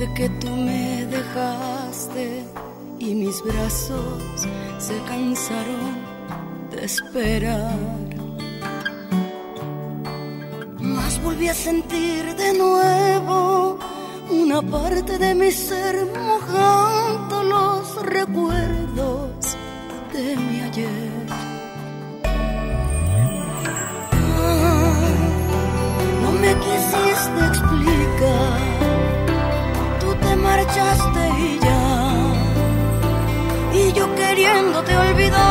Desde que tú me dejaste y mis brazos se cansaron de esperar. Más volví a sentir de nuevo una parte de mi ser mojando los recuerdos de mi ayer. Queriéndote olvidar.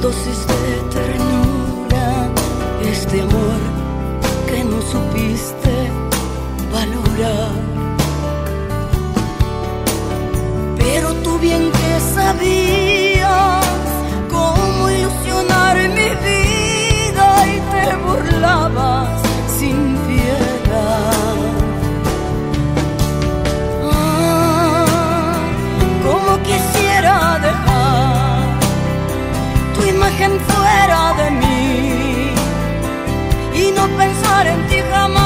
Dosis de ternura este amor que no supiste valorar. Pero tú bien que sabías dejen fuera de mí y no pensar en ti jamás.